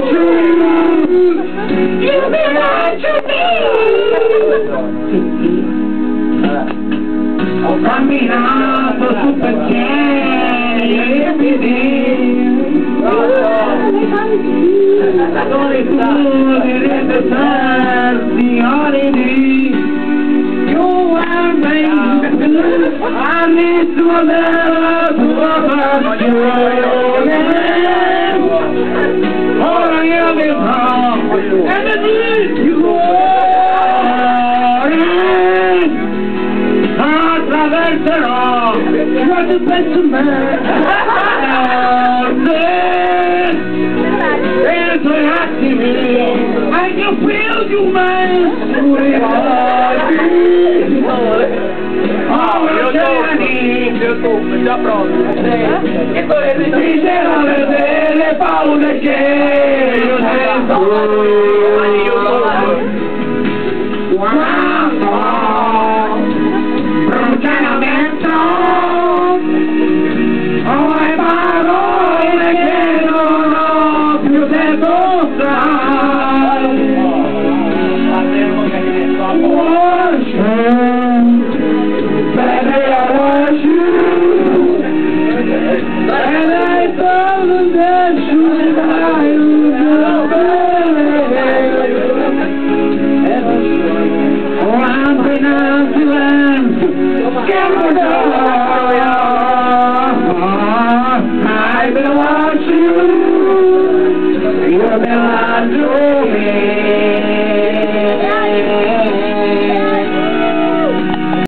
you. Be what you need. Camminato su perché solitudine deserti aridi you attraverserò quando penso a me e i tuoi attimi I can feel you man Oh, oceani già pronto. e poi dicevo le paure che quando I've been lying to me.